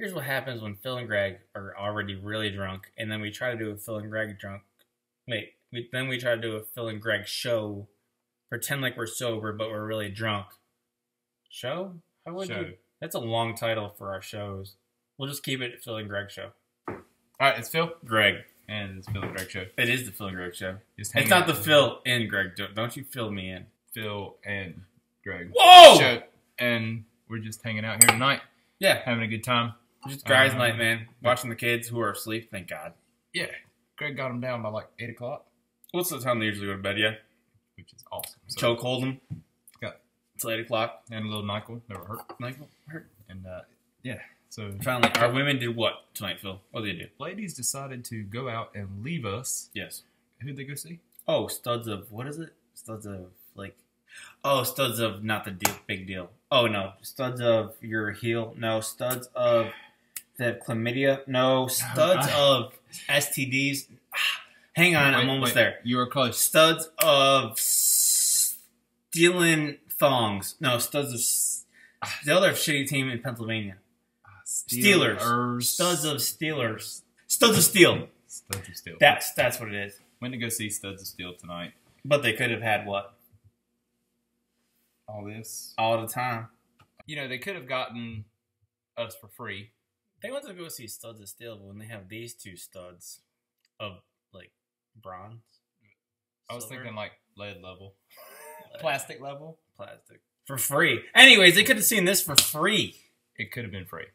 Here's what happens when Phil and Greg are already really drunk, and then we try to do a Phil and Greg drunk. Wait, we, then we try to do a Phil and Greg show, pretend like we're sober, but we're really drunk. Show? How would Show. you? That's a long title for our shows. We'll just keep it Phil and Greg show. All right, it's Phil, Greg. and it's Phil and Greg show. It is the Phil and Greg show. It's not the Phil and Greg. Don't- Don't you fill me in. Phil and Greg Whoa! show, and we're just hanging out here tonight, Yeah, having a good time. Just guys' Um, night, man. Watching the kids who are asleep. Thank God. Yeah, Greg got them down by like eight o'clock, What's the time they usually go to bed? Yeah, which is awesome. So, choke hold them. Yeah. It's eight o'clock. and a little Nyquil never hurt. Like, hurt. And uh, yeah, so Finally, our women did what tonight, Phil? What did they do? ladies decided to go out and leave us. Yes. Who'd they go see? Oh, studs of what is it? Studs of like, oh, studs of not the deal, big deal. Oh no, studs of your heel. No, studs of the chlamydia. No, oh, studs of STDs. Hang on, I'm almost wait, there. You were close. Studs of stealing thongs. No, studs of s- ah. the other shitty team in Pennsylvania. Steelers. Studs of Steelers. Studs of steel. Studs of Steel. That's that's what it is. Went to go see Studs of Steel tonight. But they could have had what All this. all the time. You know, they could have gotten us for free. They went to go see studs of steel, but when they have these two studs of like bronze, I was silver, thinking like lead level, plastic level. plastic for free. Anyways, they could have seen this for free, It could have been free.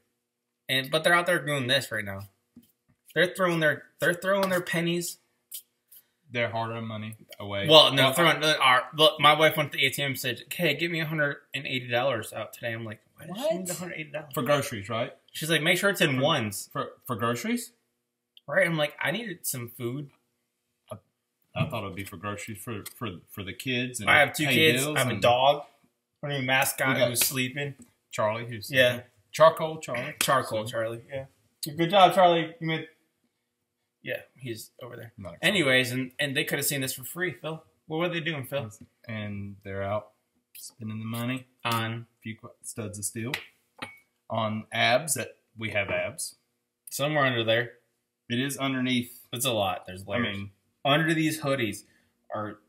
and but they're out there doing this right now. They're throwing their they're throwing their pennies. Their hard-earned money away. Well, no, throwing. Our, look, my wife went to the ATM and said, "Hey, give me one hundred and eighty dollars out today." I'm like, "Why What? need one hundred eighty dollars?" for groceries, right? She's like, "Make sure it's in ones." For for groceries. Right? I'm like, "I needed some food." I thought it would be for groceries for for for the kids. And I have two kids. I have a dog. Our new mascot got- who's sleeping. Charlie, who's Yeah. charcoal Charlie. Charcoal, So- Charlie. Yeah. Good job, Charlie. You made. Yeah, he's over there. Not Anyways, and and they could have seen this for free, Phil. What were they doing, Phil? and they're out spending the money. On A few studs of steel on abs that we have abs. somewhere under there. It is underneath. It's a lot. There's I layers. mean, under these hoodies are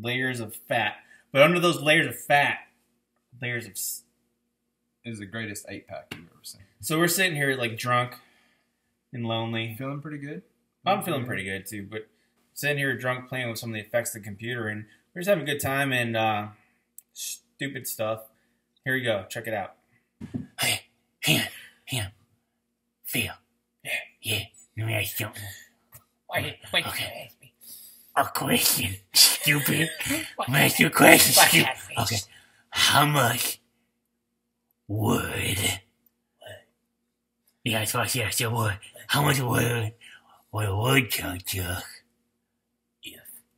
layers of fat, but under those layers of fat, layers of. is the greatest eight pack you've ever seen. So we're sitting here like drunk and lonely. Feeling pretty good. I'm feeling pretty good too, but sitting here drunk playing with some of the effects of the computer and we're just having a good time and uh, stupid stuff. Here you go. Check it out. Hey, him, him. Phil. Yeah. Yeah. Let me ask you something. Wait, wait. Okay. A question, stupid. Let me ask you a question, stupid. can't? Okay. How much wood? Yeah, that's what I said. I said wood. How much wood would a woodchuck chuck?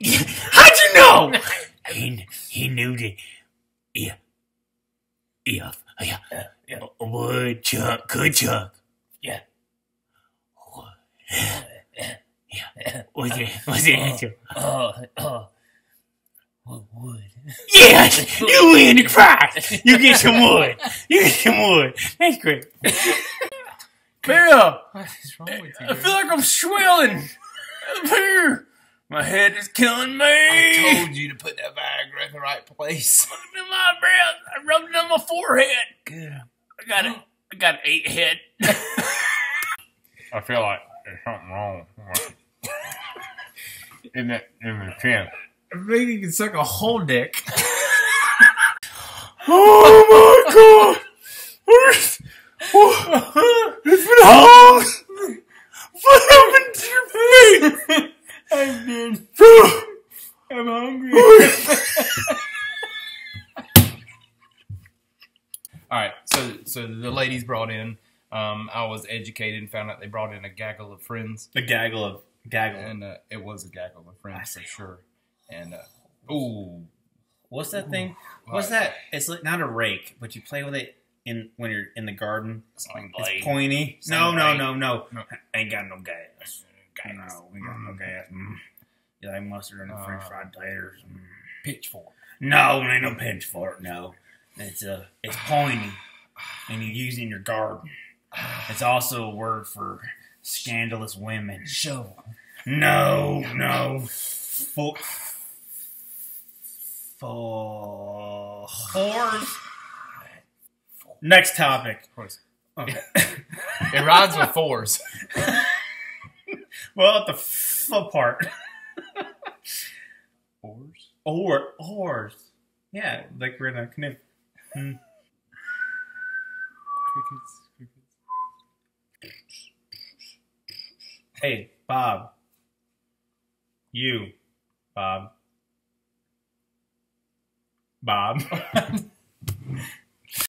How'd you know? he, he knew that. Yeah. Yeah. Yeah. Uh, yeah. A woodchuck could chuck. Yeah. Wood. Yeah. What's the, what's the answer? Oh, uh, oh. Uh, what wood? Yes! You win the prize! You get some wood! You get some wood! That's great. Phil, What is wrong with you? I feel like I'm swelling up. My head is killing me. I told you to put that Viagra in the right place. in my breath. I rubbed it on my forehead. Good. I got it. I got an eight head. I feel like there's something wrong. in that in the chin. Maybe you can suck a whole dick. Oh my god! It's been hard! What happened to your feet? I'm dead. I'm hungry. All right, so so the ladies brought in. Um, I was educated and found out they brought in a gaggle of friends, A gaggle of gaggle. and uh, it was a gaggle of friends for sure. And uh, ooh, What's that thing? What's that? It's not a rake, but you play with it in when you're in the garden. It's blade. pointy. No, no, no, no, No. Ain't got no gas. No, we got no Mm. gas. Mm. You like mustard and the French Uh. fried taters. Mm. pitchfork. No, ain't no pinch for. No, it's uh, it's pointy, and you use it in your garden. It's also a word for scandalous women. Shovel. No, no. Fo- fo- whores. Next topic. Horse. Okay. It rhymes with fours. well, at the f part. Fours? Or whores. Yeah, like we're in a canoe. Hmm. Crickets. Crickets. Hey, Bob. You, Bob. Bob.